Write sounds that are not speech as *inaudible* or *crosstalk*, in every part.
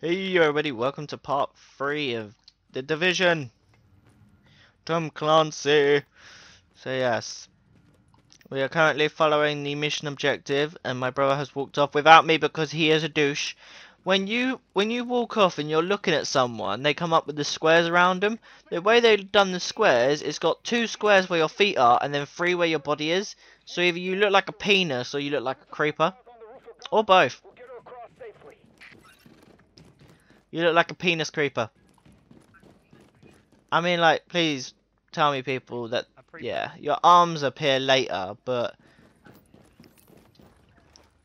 Hey everybody, welcome to part 3 of The Division! Tom Clancy! So yes, we are currently following the mission objective and my brother has walked off without me because he is a douche. When you when you walk off and you're looking at someone, they come up with the squares around them. The way they've done the squares, it's got two squares where your feet are and then three where your body is. So either you look like a penis or you look like a creeper. Or both. You look like a penis creeper. I mean, like, please tell me, people, that yeah, your arms appear later, but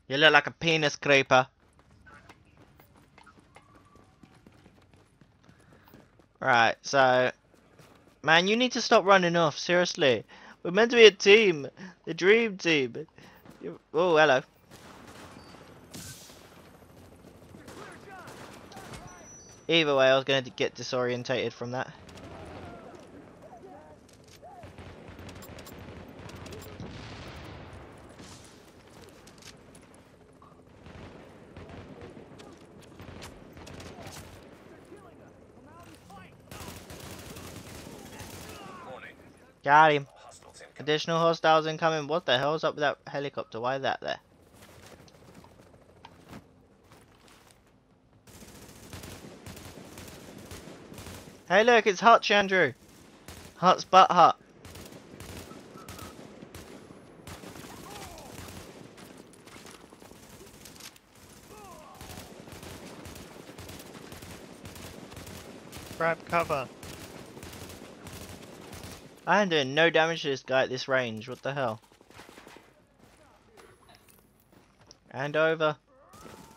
you look like a penis creeper. Right, so man, you need to stop running off. Seriously, we're meant to be a team, the dream team. Oh, hello. Either way, I was going to get disorientated from that. Got him. Additional hostiles incoming. What the hell's up with that helicopter? Why is that there? Hey look, it's Hutch, Andrew. Hut's butt hut. Grab cover. I am doing no damage to this guy at this range. What the hell? And over.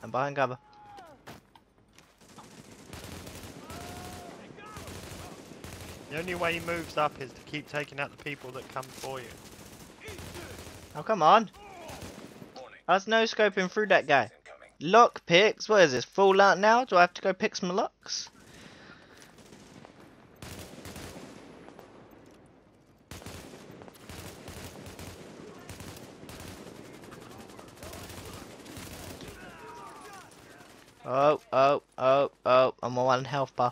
And behind cover. The only way he moves up is to keep taking out the people that come for you. Oh, come on. Was no scoping through that guy. Lock picks? What is this? Fallout now? Do I have to go pick some locks? Oh, oh, oh, oh, I'm on one health bar.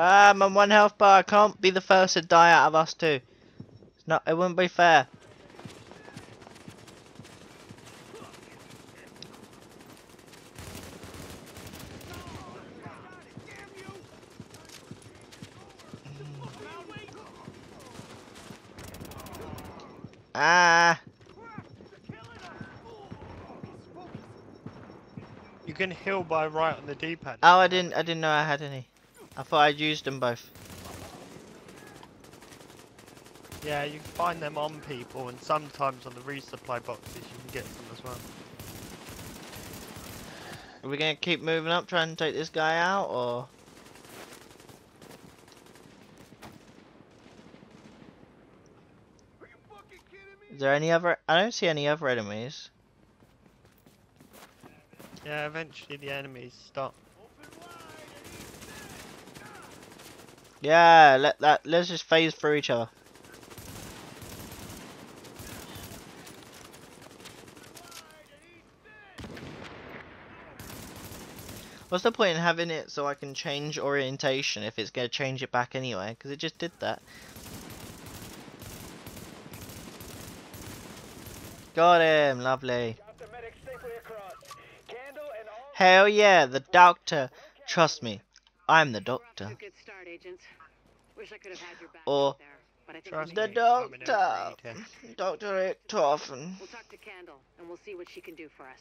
Ah, I'm on one health bar. I can't be the first to die out of us two. It's not. It wouldn't be fair. Ah. You can heal by right on the D-pad. Oh, I didn't. I didn't know I had any. I thought I'd used them both. Yeah, you can find them on people, and sometimes on the resupply boxes you can get them as well. Are we gonna keep moving up, trying to take this guy out, or? Is there any other? I don't see any other enemies. Yeah, eventually the enemies stop. Yeah, let that. Let's just phase through each other. What's the point in having it so I can change orientation if it's going to change it back anyway? Because it just did that. Got him, lovely. Hell yeah, the doctor. Trust me, I'm the doctor. Or oh, Trust the me, doctor, overeater. Dr. Richtofen, We'll talk to Kandel, and we'll see what she can do for us.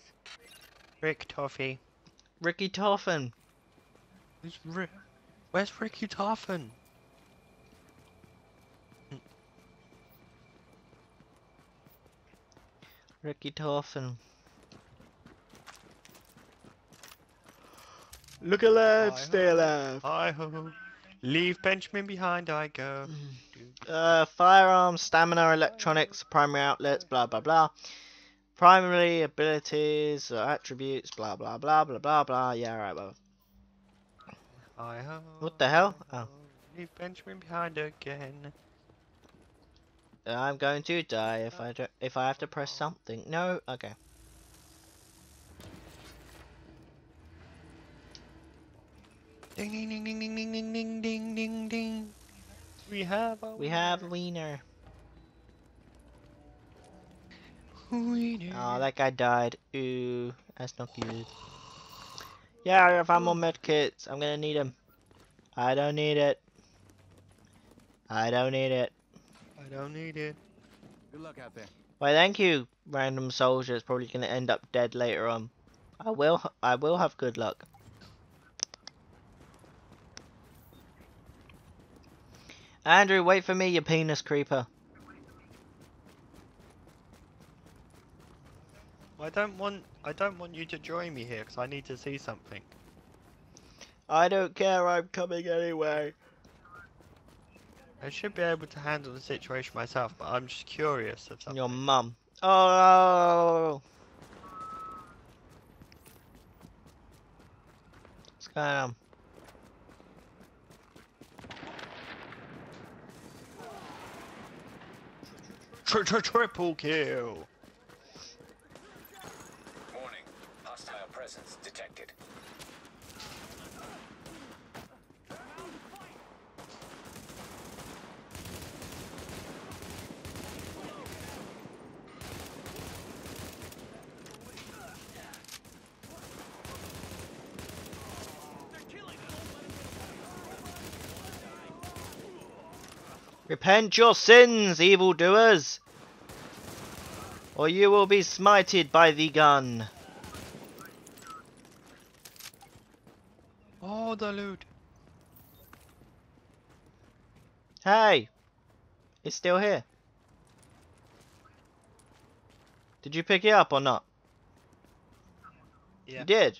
Rick Toffee. Ricky Toffen. Where's, Rick? Where's Ricky Toffin? Ricky Toffen. Look alive, Hi stay ho. alive. Hi ho. Leave Benjamin behind I go. *sighs* Uh, firearms, stamina, electronics, primary outlets, blah blah blah. Primary abilities, attributes, blah blah blah blah blah blah. Yeah, right, blah. Hi ho. What the hell? Oh. Leave Benjamin behind again. I'm going to die if I don't, if I have to press something. No, okay. Ding ding ding ding ding ding ding ding ding ding ding. We have a We have wiener. wiener. Oh, that guy died. Ooh, that's not good. Yeah, I found more medkits. I'm gonna need them. I don't need it. I don't need it. I don't need it. Good luck out there. Why, thank you, random soldier. It's probably gonna end up dead later on. I will. h- I will have good luck. Andrew, wait for me, you penis creeper. I don't want. I don't want you to join me here because I need to see something. I don't care. I'm coming anyway. I should be able to handle the situation myself, but I'm just curious of something. Your mum. Oh. What's going on? Tri tri triple kill. Warning. Hostile presence detected. Repent your sins, evildoers, or you will be smited by the gun. Oh, the loot. Hey, it's still here. Did you pick it up or not? Yeah. You did.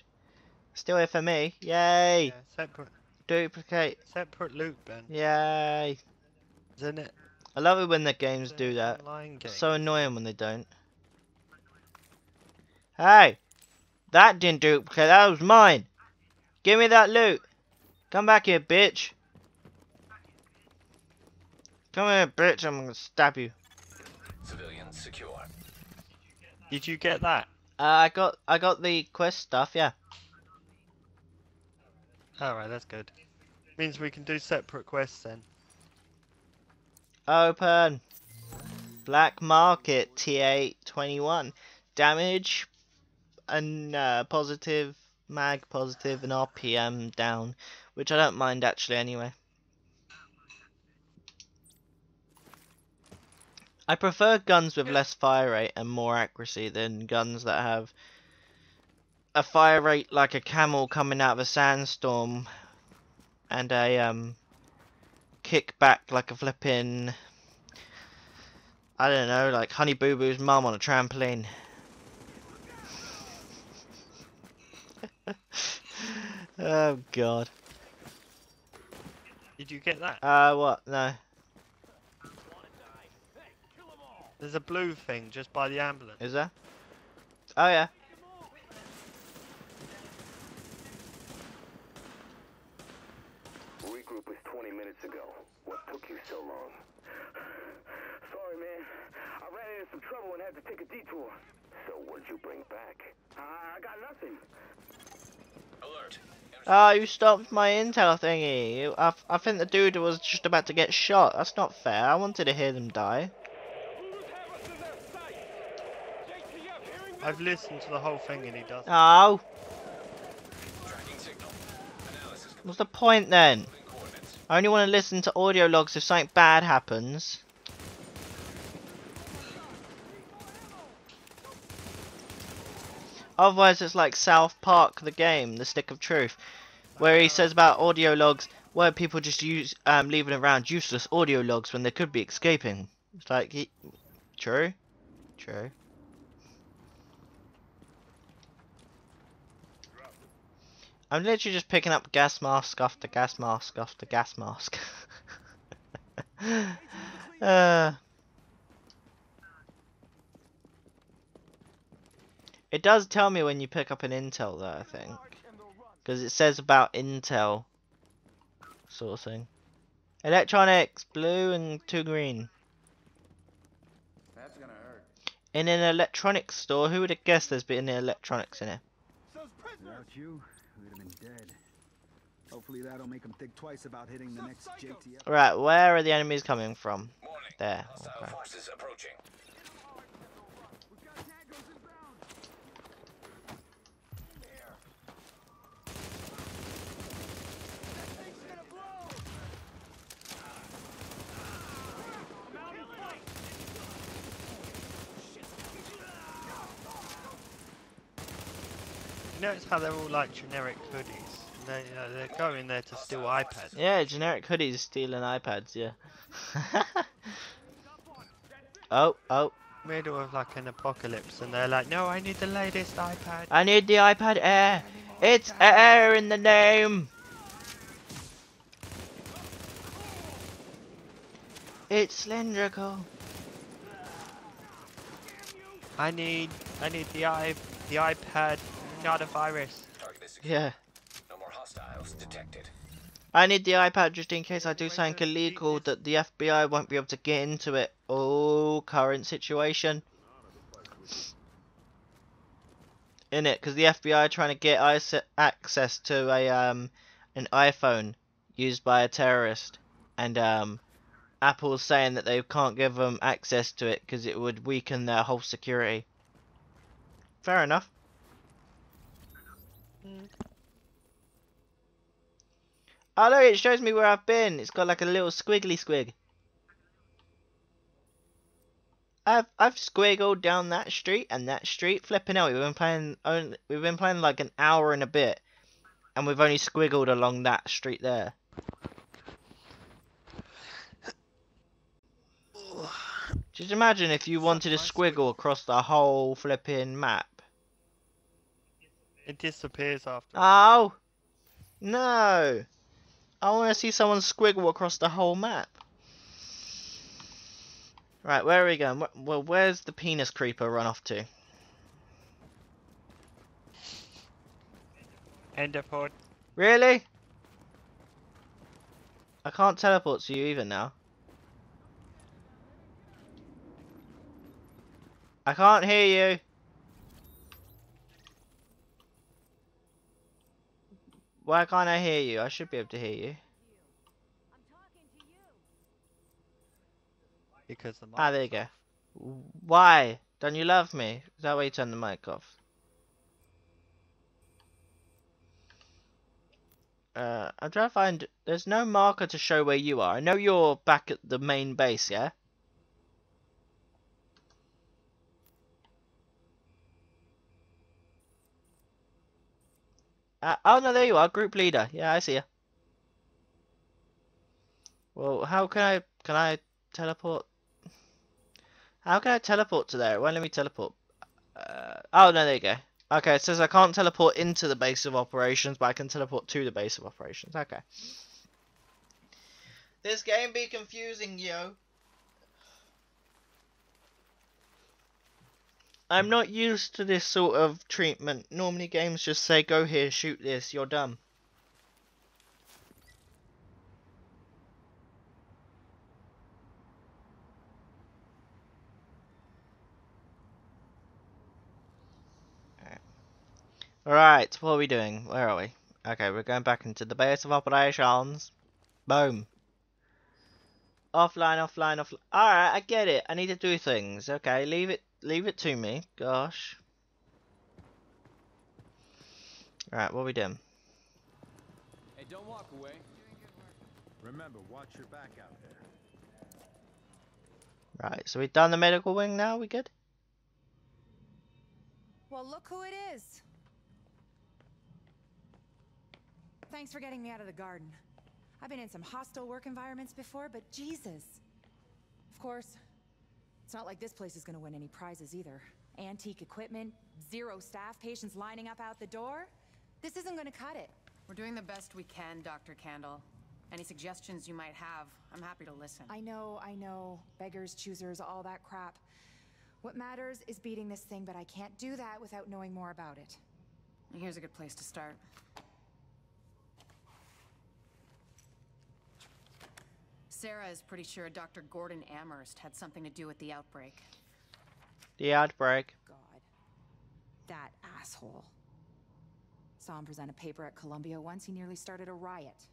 Still here for me. Yay! Yeah, separate, Duplicate. separate loot, Ben. Yay! Isn't it? I love it when the games It's do that. Online game. So annoying when they don't. Hey! That didn't do duplicate, that was mine! Give me that loot! Come back here, bitch! Come here, bitch, I'm gonna stab you. Civilians secure. Did you get that? Uh, I got I got the quest stuff, yeah. Alright, that's good. Means we can do separate quests then. Open. Black market TA21. Damage and uh, positive, mag positive, and RPM down, which I don't mind actually anyway. I prefer guns with less fire rate and more accuracy than guns that have a fire rate like a camel coming out of a sandstorm and a um kick back like a flipping I don't know, like Honey Boo Boo's mum on a trampoline. *laughs* oh god. Did you get that? Uh what? No. There's a blue thing just by the ambulance. Is there? Oh yeah. Regroup was 20 minutes ago. What took you so long? Sorry, man. I ran into some trouble and had to take a detour. So what'd you bring back? I, I got nothing. Alert. Oh, you stopped my intel thingy. I, I think the dude was just about to get shot. That's not fair. I wanted to hear them die. I've listened to the whole thing and he doesn't. Oh, Tracking signal. Analysis what's the point then? I only want to listen to audio logs if something bad happens. Otherwise, it's like South Park, the game, The Stick of Truth, where he says about audio logs where people just use um, leaving around useless audio logs when they could be escaping. It's like, he, true, true. I'm literally just picking up gas mask after gas mask after gas mask. *laughs* uh, it does tell me when you pick up an intel though, I think. Because it says about intel sort of thing. Electronics, blue and two green. In an electronics store, who would have guessed there's been electronics in here? Without you, we'd have been dead. Hopefully that'll make them think twice about hitting the next JTF. Right, where are the enemies coming from? Warning. There, Hostile okay. Notice how they're all like generic hoodies? They, you know, they're going there to steal iPads. Yeah, generic hoodies stealing iPads, yeah. *laughs* oh, oh. Middle of like an apocalypse, and they're like, "No, I need the latest iPad." I need the iPad Air. It's Air in the name. It's cylindrical. I need, I need the i, the iPad, not a virus. Target is secure. Yeah. No more hostiles detected. I need the iPad just in case I do something illegal that the FBI won't be able to get into it. Oh, current situation. In it, because the FBI are trying to get access to a um an iPhone used by a terrorist, and um Apple's saying that they can't give them access to it because it would weaken their whole security. Fair enough. Oh look, it shows me where I've been. It's got like a little squiggly squig. I've I've squiggled down that street and that street. Flipping out, we've been playing only we've been playing like an hour and a bit, and we've only squiggled along that street there. Just imagine if you wanted to squiggle across the whole flipping map. It disappears after. Oh no! I want to see someone squiggle across the whole map. Right, where are we going? Well, where's the penis creeper run off to? Enderport. Really? I can't teleport to you either now. I can't hear you. Why can't I hear you? I should be able to hear you. Because the Ah, there you go. Why? Don't you love me? Is that why you turn the mic off? Uh, I'm trying to find. There's no marker to show where you are. I know you're back at the main base, yeah? Uh, oh no, there you are, group leader. Yeah, I see you. Well, how can I can I teleport? How can I teleport to there? Won't let me teleport. Uh, oh no, there you go. Okay, it says I can't teleport into the base of operations, but I can teleport to the base of operations. Okay. This game be confusing, yo. I'm not used to this sort of treatment. Normally games just say, go here, shoot this, you're done. Alright, what are we doing? Where are we? Okay, we're going back into the base of operations. Boom. Offline, offline, offline. Alright, I get it. I need to do things. Okay, leave it leave it to me. Gosh. Alright, what are we doing? Hey, don't walk away. Remember, watch your back out there. Right, so we've done the medical wing now, we good? Well, look who it is. Thanks for getting me out of the garden. I've been in some hostile work environments before, but Jesus. Of course, it's not like this place is gonna win any prizes either. Antique equipment, zero staff, patients lining up out the door. This isn't gonna cut it. We're doing the best we can, Dr. Kandel. Any suggestions you might have, I'm happy to listen. I know, I know. Beggars, choosers, all that crap. What matters is beating this thing, but I can't do that without knowing more about it. Here's a good place to start. Sarah is pretty sure Dr. Gordon Amherst had something to do with the outbreak. The outbreak. God. That asshole. Saw him present a paper at Columbia once, he nearly started a riot.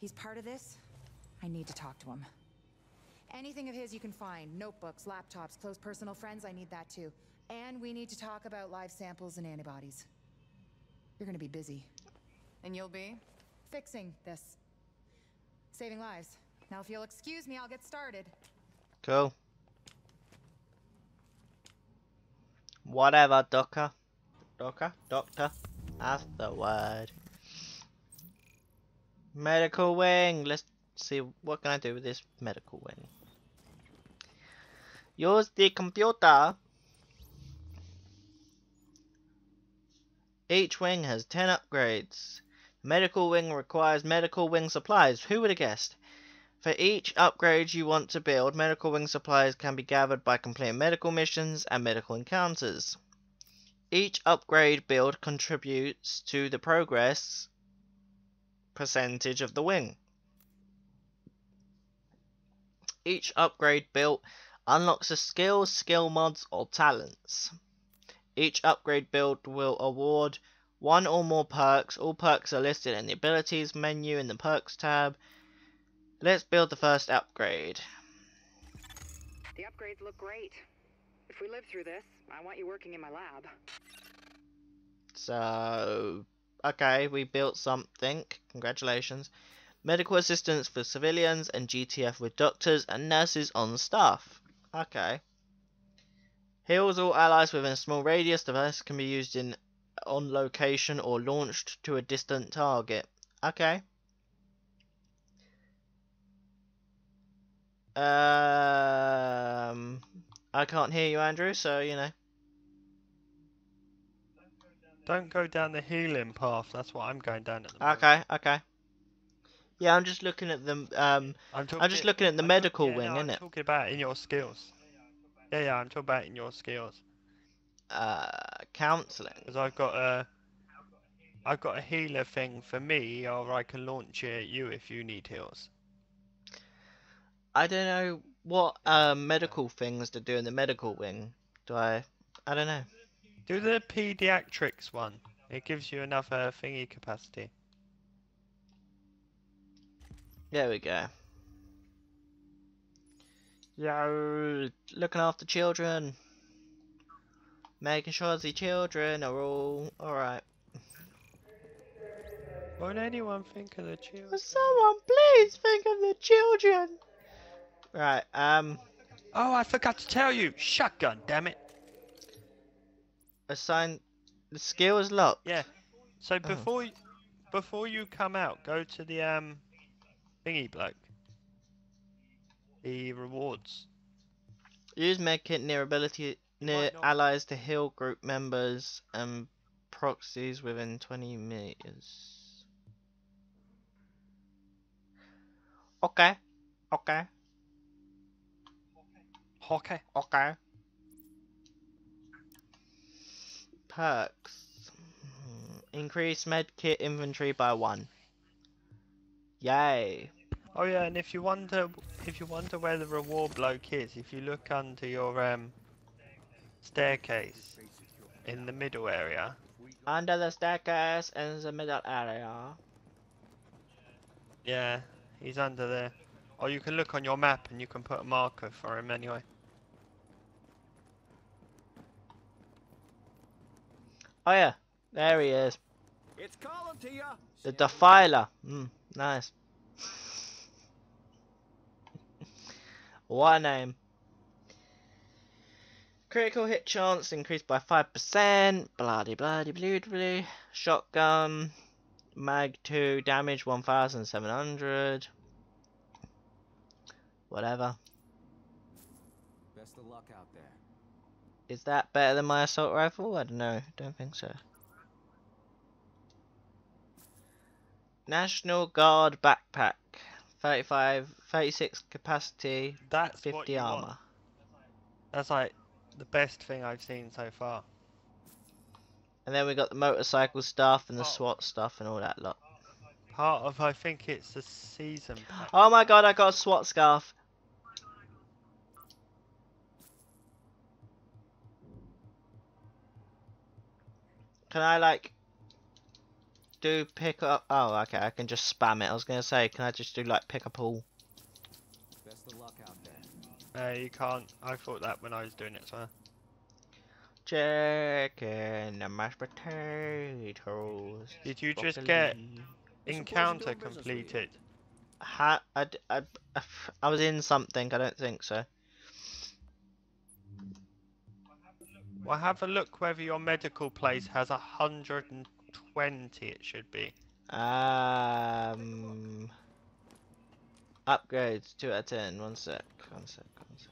He's part of this? I need to talk to him. Anything of his you can find. Notebooks, laptops, close personal friends, I need that too. And we need to talk about live samples and antibodies. You're gonna be busy. And you'll be? Fixing this. Saving lives. Now if you'll excuse me, I'll get started. Cool. Whatever, Docker. Docker? Doctor? That's the word. Medical wing. Let's see what can I do with this medical wing. Use the computer. Each wing has 10 upgrades. Medical wing requires medical wing supplies. Who would have guessed? For each upgrade you want to build, medical wing supplies can be gathered by completing medical missions and medical encounters. Each upgrade build contributes to the progress percentage of the wing. Each upgrade built unlocks a skill, skill mods, or talents. Each upgrade build will award one or more perks. All perks are listed in the abilities menu in the perks tab. Let's build the first upgrade. The upgrades look great. If we live through this, I want you working in my lab. So, okay, we built something. Congratulations. Medical assistance for civilians and JTF with doctors and nurses on staff. Okay. Heals all allies within a small radius. Device can be used in on location or launched to a distant target. Okay. Um, I can't hear you, Andrew. So you know. Don't go down the healing path. That's what I'm going down at the moment. Okay, okay. Yeah, I'm just looking at them. Um, I'm, I'm just looking at the medical yeah, wing, no, I'm innit? talking about in your skills. Yeah, yeah, I'm talking about in your skills. Uh, counselling. Because I've got a, I've got a healer thing for me, or I can launch it at you if you need heals. I don't know what um medical things to do in the medical wing. Do I? I don't know. Do the pediatrics one. It gives you uh, thingy capacity. There we go. Yo, looking after children. Making sure the children are all alright. Won't anyone think of the children? Someone please think of the children. Right, um, Oh, I forgot to tell you. Shotgun, damn it. assign the skill is locked. Yeah. So before you, before you come out, go to the um thingy bloke. The rewards. Use medkit near ability near allies to heal group members and proxies within 20 meters. Okay. Okay. Okay. Okay. Perks. Hmm, Increase medkit inventory by one. Yay. Oh yeah, and if you wonder if you wonder where the reward bloke is, if you look under your um staircase in the middle area, Under the staircase in the middle area. yeah, he's under there. Or you can look on your map and you can put a marker for him anyway. Oh yeah, there he is. It's calling to you. The Defiler. Mm, nice. *laughs* what a name. Critical hit chance increased by 5%. Bloody bloody blue blue. Shotgun. Mag 2 damage 1700. Whatever. Best of luck out there. Is that better than my assault rifle? I don't know. Don't think so. National Guard backpack. 35, 36 capacity, That's 50 armor. want. That's like the best thing I've seen so far. And then we got the motorcycle stuff and the oh. SWAT stuff and all that lot. Part of I think it's the season. Pack. Oh my god, I got a SWAT scarf. Can I like do pick up? Oh, okay. I can just spam it. I was gonna say, can I just do like pick up all? There. Uh, you can't. I thought that when I was doing it, so. Chicken and mashed potatoes. Did you just get encounter completed? Ha I, d- I, I was in something. I don't think so. Well, have a look whether your medical place has a hundred and twenty. It should be. Um. Upgrades two out of ten. One sec. One sec. One sec.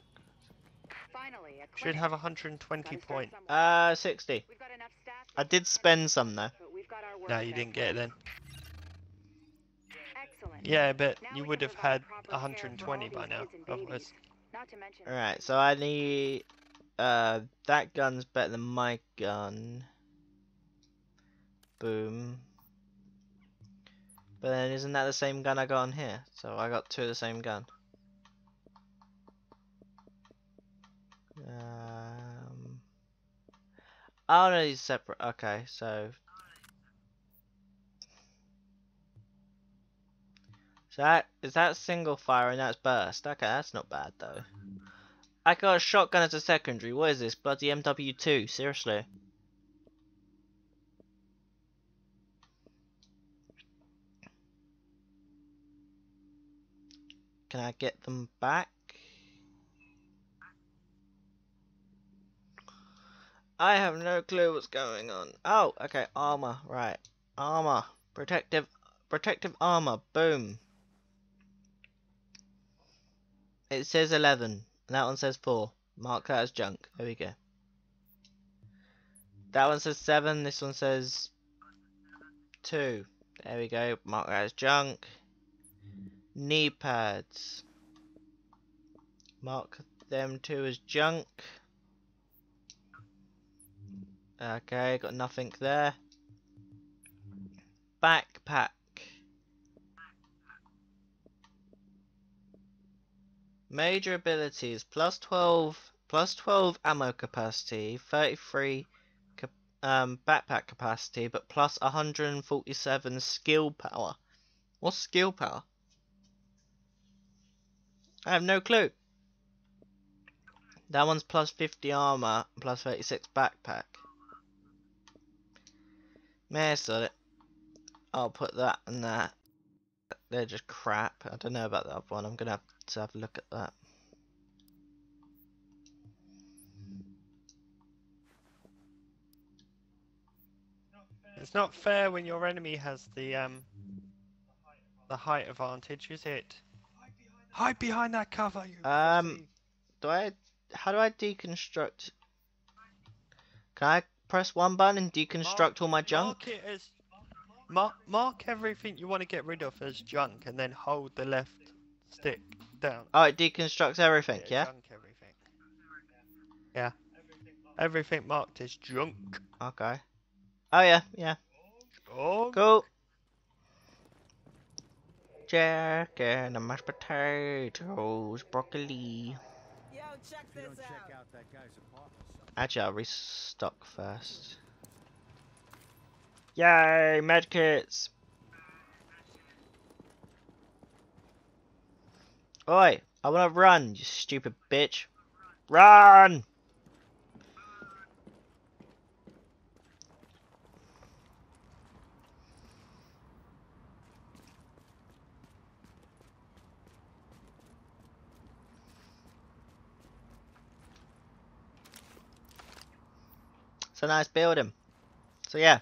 Finally, a Should have 120 Gotta points. somewhere. Uh, sixty. We've got enough staff I did spend some though. but we've got our No, you didn't get it then. Excellent. Yeah, but Now you would have had proper care for 120 by now. kids and Otherwise. Not to mention Alright, so I need. Uh, that gun's better than my gun. Boom. But then isn't that the same gun I got on here? So I got two of the same gun. Oh no, these separate. Okay, so. So that is that single fire and that's burst. Okay, that's not bad though. I got a shotgun as a secondary. What is this? Bloody MW2. Seriously. Can I get them back? I have no clue what's going on. Oh, okay, armor, right. Armor. Protective protective armor. Boom. It says 11. And that one says 4. Mark that as junk. There we go. That one says 7. This one says 2. There we go. Mark that as junk. Knee pads. Mark them two as junk. Okay, got nothing there. Backpack. Major abilities plus 12 plus 12 ammo capacity, 33 cap um, backpack capacity, but plus 147 skill power. What's skill power? I have no clue. That one's plus 50 armor, plus 36 backpack. Mess on it. I'll put that and that. They're just crap. I don't know about that one. I'm gonna have to have a look at that. it's not fair when your enemy has the um the height advantage, is it? Hide behind that cover. You Um, pussy. Do I? How do I deconstruct? Can I press one button and deconstruct all my junk? Mark it as mark, mark everything you want to get rid of as junk, and then hold the left stick down. Oh, it deconstructs everything. Yeah. Junk everything. Yeah. Everything marked as junk. Okay. Oh yeah, yeah. Oh, Cool. Chicken and mashed potatoes, broccoli. Yo, check If you don't check out that guy's. Actually, I'll restock first. Yay, medkits! Oi, I wanna run, you stupid bitch. Run! A nice building. So yeah,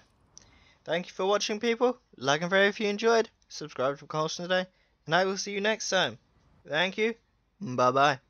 thank you for watching people. Like and favorite if you enjoyed. Subscribe for Carlson today. And I will see you next time. Thank you. Bye bye.